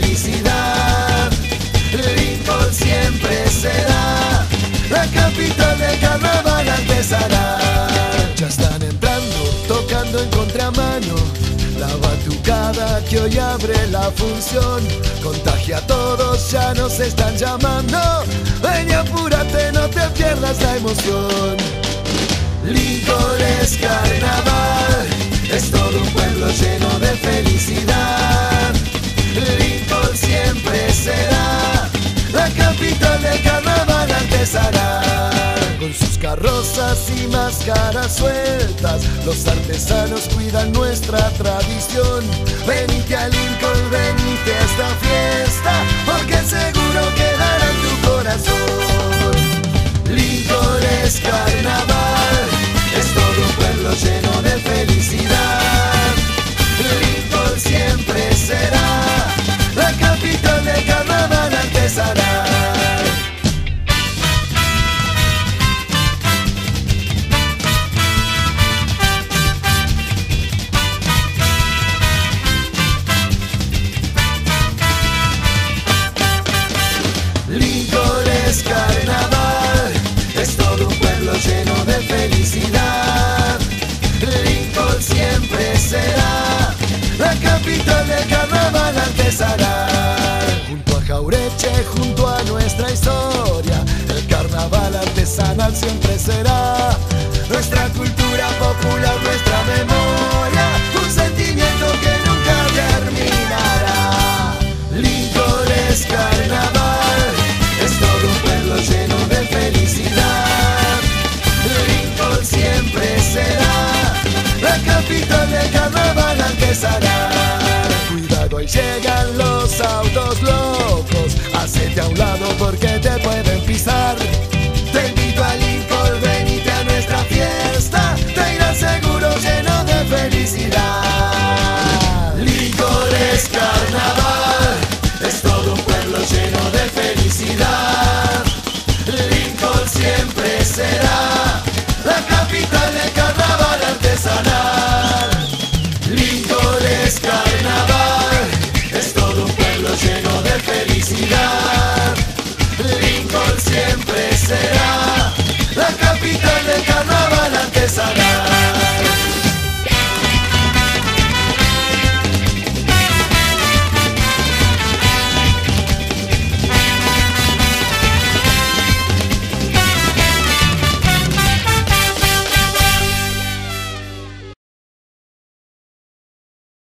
felicidad. Lincoln siempre será la capital del carnaval artesanal. Ya están entrando, tocando en contramano. La batucada que hoy abre la función contagia a todos, ya nos están llamando. Ven y apúrate, no te pierdas la emoción. Lincoln es y máscaras sueltas. Los artesanos cuidan nuestra tradición. Venite a Lincoln, venite siempre será nuestra cultura popular, nuestra memoria, un sentimiento que nunca terminará. Lincoln es carnaval, es todo un pueblo lleno de felicidad. Lincoln siempre será la capital del carnaval artesanal. Cuidado, ahí llegan los autos locos, hacete a un lado porque te pueden pisar. Será